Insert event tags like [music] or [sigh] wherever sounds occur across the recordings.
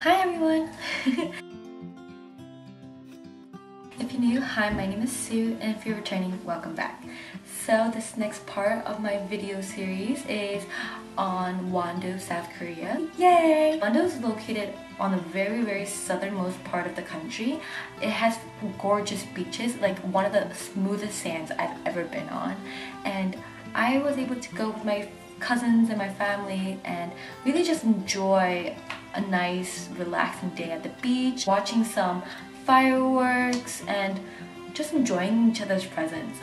Hi everyone! [laughs] if you're new, hi, my name is Sue, and if you're returning, welcome back. So this next part of my video series is on Wando, South Korea. Yay! Wando is located on the very, very southernmost part of the country. It has gorgeous beaches, like one of the smoothest sands I've ever been on. And I was able to go with my cousins and my family and really just enjoy a nice relaxing day at the beach, watching some fireworks and just enjoying each other's presence.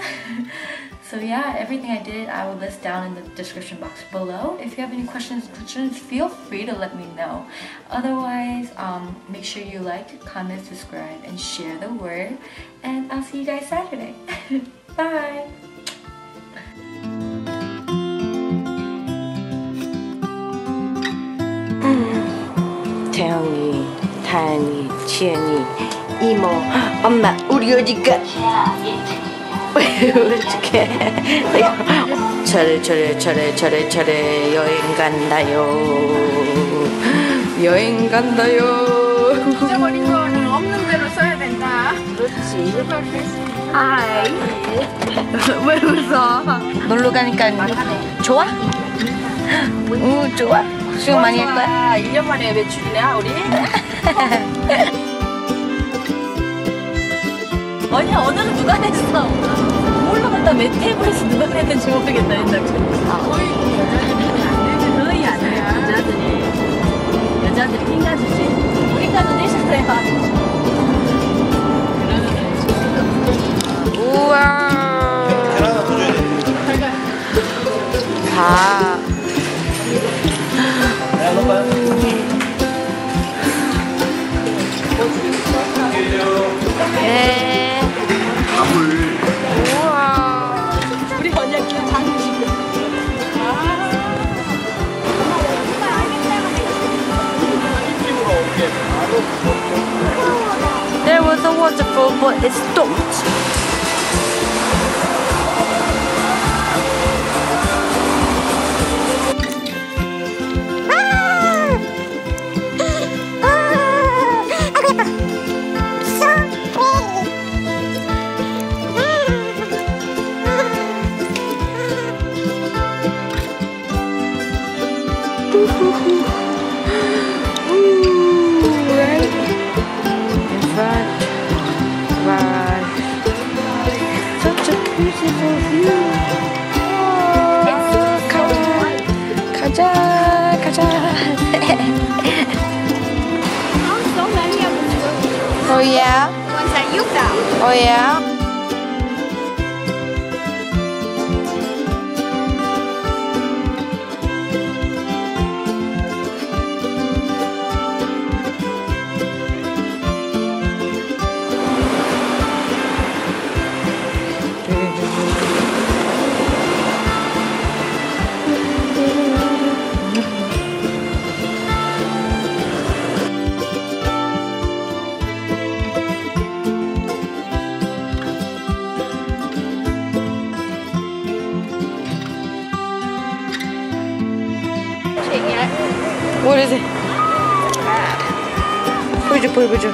[laughs] so yeah, everything I did I will list down in the description box below. If you have any questions, feel free to let me know. Otherwise, um, make sure you like, comment, subscribe, and share the word. And I'll see you guys Saturday. [laughs] Bye! 태영이, 다현이, 지연이, 이모, 엄마, 우리 어디가? 어떻게? 저래 저래 저래 저래 저래 여행 간다요. 여행 간다요. 잊어버린 거는 없는 대로 써야 된다. 그렇지. 아이. 왜 웃어? 놀러 가니까 좋아? 응 좋아. 수영 많이 할 거야? 1년 만에 외출이냐, 우리? [laughs] 아니야 오늘은 누가 냈어 몰라 갔다 몇 테이블에서 누가 냈는지 모르겠다 일단 거의 여자들이 안 되지. 거의 안 돼. 여자들이. 여자들이 핑가주지 우리까지 내셨어요 but it's dumped. Oh yeah, Ones that you found. oh yeah. It? 보여줘, 보여줘.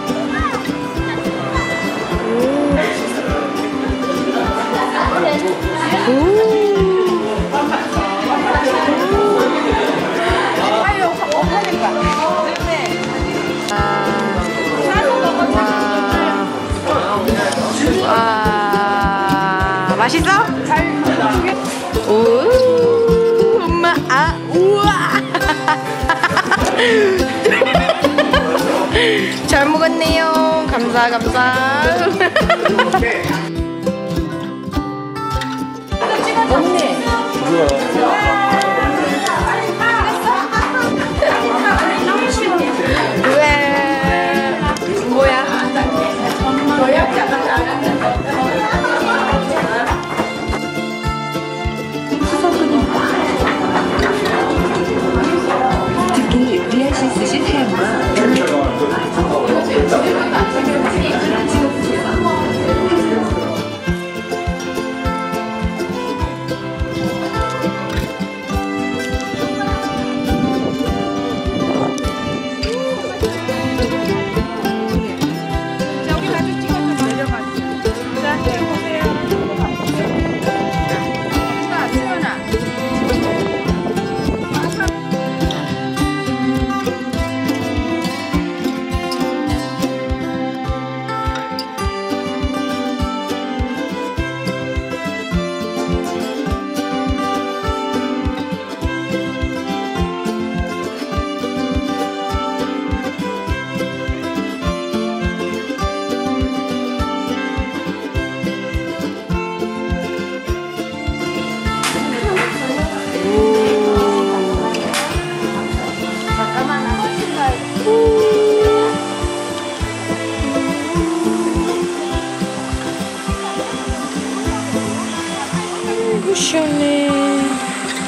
어, 하니까. 와, 맛있어? 우, 잘 먹었네요. 감사, 감사.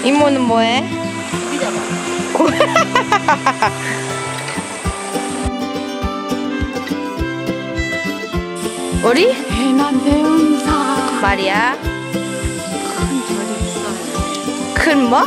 이모는 뭐해? 고- 우리 해남 대운사 말이야. 큰 절이 있어요. 큰 뭐?